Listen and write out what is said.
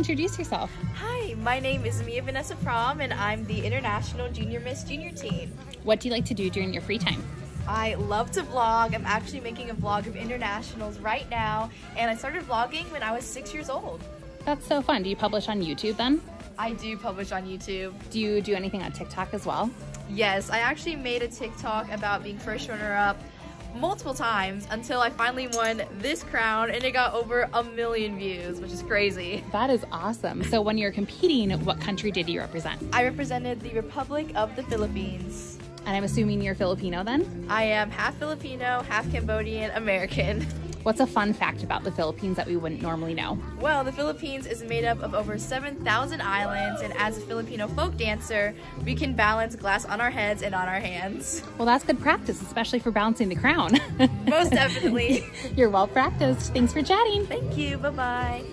introduce yourself? Hi, my name is Mia Vanessa Prom, and I'm the International Junior Miss Junior Teen. What do you like to do during your free time? I love to vlog. I'm actually making a vlog of internationals right now, and I started vlogging when I was six years old. That's so fun. Do you publish on YouTube then? I do publish on YouTube. Do you do anything on TikTok as well? Yes, I actually made a TikTok about being first runner up multiple times until I finally won this crown and it got over a million views, which is crazy. That is awesome. So when you're competing, what country did you represent? I represented the Republic of the Philippines. And I'm assuming you're Filipino then? I am half Filipino, half Cambodian, American. What's a fun fact about the Philippines that we wouldn't normally know? Well, the Philippines is made up of over 7,000 islands, and as a Filipino folk dancer, we can balance glass on our heads and on our hands. Well, that's good practice, especially for balancing the crown. Most definitely. You're well practiced. Thanks for chatting. Thank you. Bye bye.